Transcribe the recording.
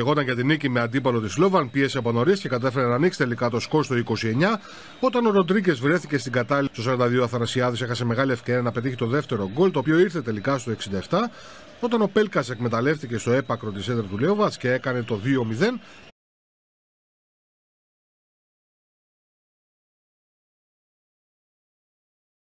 Λεγόταν για την νίκη με αντίπαλο της Σλόβαν, πίεσε από νωρίς και κατάφερε να ανοίξει τελικά το σκορ στο 29. Όταν ο Ροντρίκε βρέθηκε στην κατάλληλη στο 42, Αθανασιάδης έχασε μεγάλη ευκαιρία να πετύχει το δεύτερο γκολ, το οποίο ήρθε τελικά στο 67. Όταν ο Πέλκας εκμεταλλεύτηκε στο έπακρο της έδρα του Λέοβατ και έκανε το 2-0,